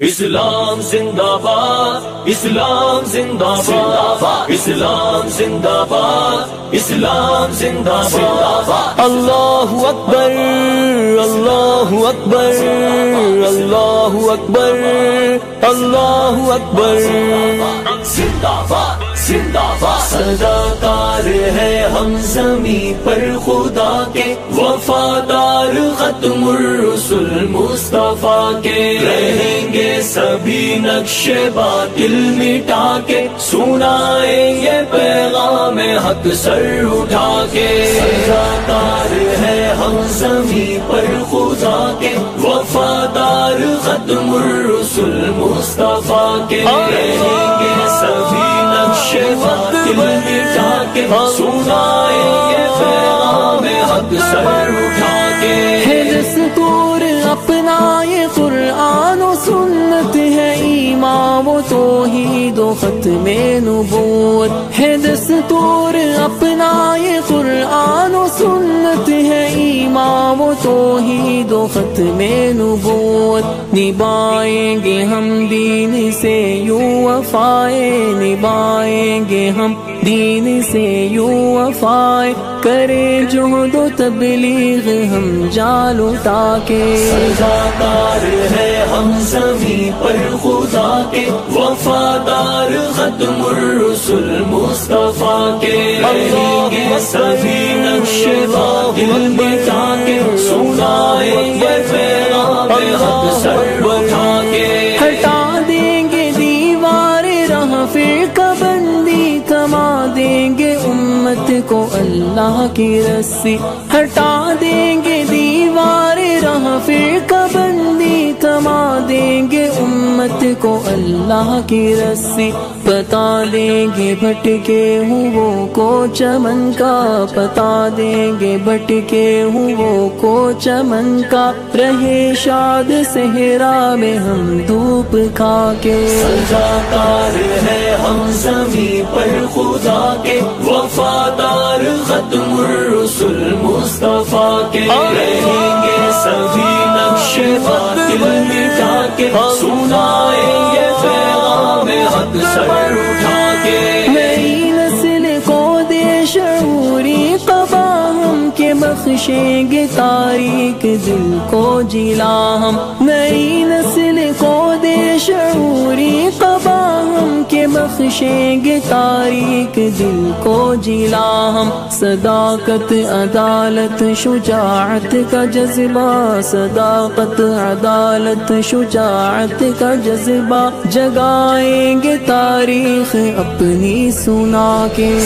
اسلام زندہ باد اسلام زندہ باد اسلام زندہ باد اسلام زندہ باد اللہ اکبر اللہ اکبر اللہ اکبر اللہ اکبر زندہ باد زندہ باد سدا کار ہے ہم زمین پر خدا کے وفادار ختم الرسل مصطفیٰ کے رہیں گے سبھی نقش باطل مٹا کے سنائیں گے پیغام حق سر اٹھا کے سزاکار ہے ہم زمین پر خدا کے وفادار ختم الرسل مصطفیٰ کے رہیں گے سبھی نقش باطل مٹا کے سنائیں گے پیغام حق سر اٹھا کے ہے دستور اپنا یہ قرآن و سنت ہے ایمان و توحید و ختم نبوت۔ ہے دستور اپنا یہ قرآن و سنت ہے ایمان و توحید و ختم نبوت۔ نبائیں گے ہم دین سے یوں وفائے۔ نبائیں گے ہم دین سے یوں وفائے۔ کرے جو دو تبلیغ ہم جال اٹھا کے سزاکار ہے ہم زمین پر خدا کے۔ وفادار ختم الرسل مصطفیٰ کے۔ سبھی نقش باطل مٹا سر اٹھا کے ہٹا دیں گے دیوار راہ فرقہ بندی تھما دیں گے امت کو اللہ کی رسی۔ ہٹا دیں گے دیوار راہ فرقہ بندی امت کو اللہ کی رسی بتا دیں گے بھٹکے ہوں وہ کو چمن کا بتا دیں گے بھٹکے ہوں وہ کو چمن کا رہے شاد صحرا میں ہم دھوپ کھا کے سزاکار ہے ہم زمین پر خدا کے، وفادار ختم الرسل مصطفیٰ کے۔ رہیں گے سبھی نقش باطل مٹا کے۔ سنائیں گے پیغام حق سر اٹھا کے نئی نسل کو دے شعوری قبا ہم کے بخشیں گے تاریخ دل کو جلا ہم۔ نئی نسل کو دے شعوری بخشیں گے تاریخ دل کو جلا ہم۔ صداقت، عدالت، شجاعت کا جذبہ۔ صداقت، عدالت، شجاعت کا جذبہ۔ جگائیں گے تاریخ اپنی سنا کے۔